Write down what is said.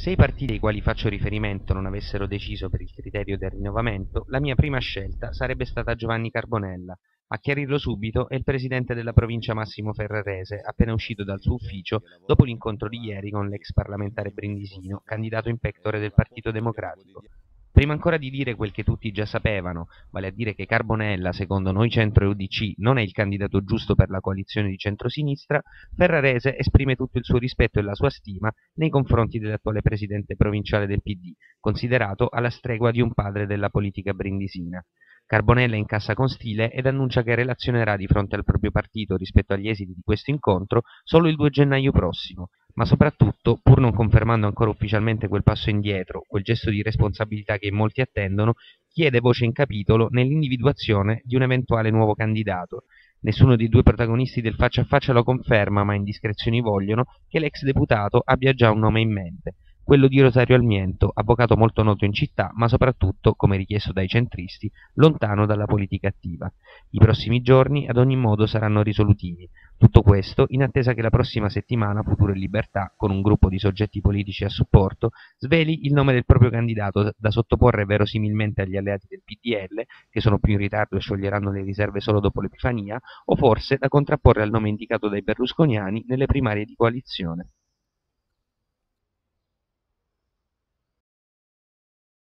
Se i partiti ai quali faccio riferimento non avessero deciso per il criterio del rinnovamento, la mia prima scelta sarebbe stata Giovanni Carbonella. A chiarirlo subito è il presidente della provincia Massimo Ferrarese, appena uscito dal suo ufficio dopo l'incontro di ieri con l'ex parlamentare brindisino, candidato in pectore del Partito Democratico. Prima ancora di dire quel che tutti già sapevano, vale a dire che Carbonella, secondo noi centro e UDC, non è il candidato giusto per la coalizione di centrosinistra, Ferrarese esprime tutto il suo rispetto e la sua stima nei confronti dell'attuale presidente provinciale del PD, considerato alla stregua di un padre della politica brindisina. Carbonella incassa con stile ed annuncia che relazionerà di fronte al proprio partito rispetto agli esiti di questo incontro solo il 2 gennaio prossimo, ma soprattutto, pur non confermando ancora ufficialmente quel passo indietro, quel gesto di responsabilità che molti attendono, chiede voce in capitolo nell'individuazione di un eventuale nuovo candidato. Nessuno dei due protagonisti del faccia a faccia lo conferma, ma indiscrezioni vogliono che l'ex deputato abbia già un nome in mente, quello di Rosario Almiento, avvocato molto noto in città, ma soprattutto, come richiesto dai centristi, lontano dalla politica attiva. I prossimi giorni ad ogni modo saranno risolutivi. Tutto questo in attesa che la prossima settimana Futuro e Libertà, con un gruppo di soggetti politici a supporto, sveli il nome del proprio candidato da sottoporre verosimilmente agli alleati del PDL, che sono più in ritardo e scioglieranno le riserve solo dopo l'Epifania, o forse da contrapporre al nome indicato dai berlusconiani nelle primarie di coalizione.